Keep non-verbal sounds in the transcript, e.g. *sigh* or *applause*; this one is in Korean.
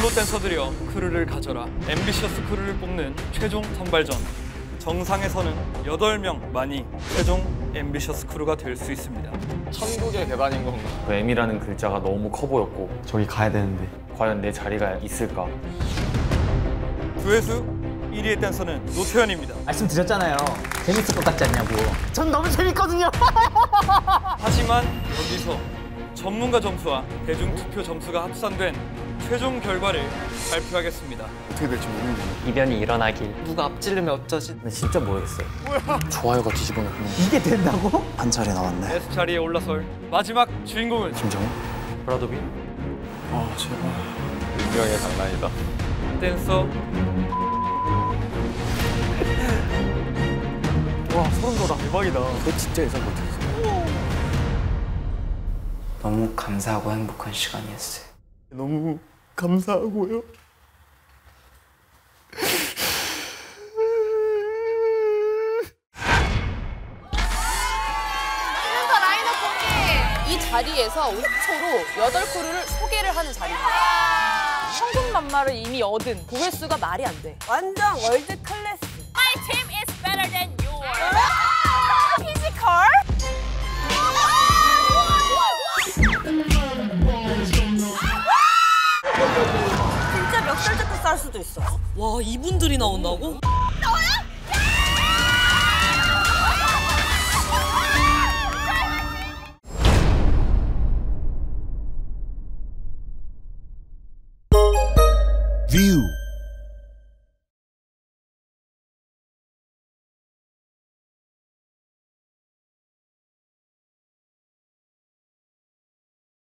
솔로 댄서들이여 크루를 가져라 앰비셔스 크루를 뽑는 최종 선발전 정상에서는 8명만이 최종 앰비셔스 크루가 될 수 있습니다 천국의 계단인 건가? 그 M이라는 글자가 너무 커 보였고 저기 가야 되는데 과연 내 자리가 있을까? 조회수 1위의 댄서는 노태현입니다 말씀드렸잖아요. 재밌을 것 같지 않냐고. 전 너무 재밌거든요 하지만 여기서 전문가 점수와 대중투표 점수가 합산된 최종 결과를 발표하겠습니다. 어떻게 될지 모르겠네 이변이 일어나길. 누가 앞지르면 어쩌지? 근데 진짜 모르겠어요 좋아요가 뒤집어 놓고. 이게 된다고? 한 차례 나왔네. S 자리에 올라설 마지막 주인공은? 김정우? 브라더비? 아 제발. 운명의 장난이다. 댄서? *laughs* 와 소름 돋아 대박이다. 그거 진짜 예상 못했어. 너무 감사하고 행복한 시간이었어요. 너무 감사하고요 더 라인업 공개! 이 자리에서 최초로 8크루를 소개를 하는 자리입니다. 천군만마를 이미 얻은 조회수가 말이 안 돼. 완전 world class. Team is 수도 있어. 와 이분들이 나온다고? View